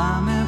Amen.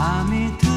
밤이 들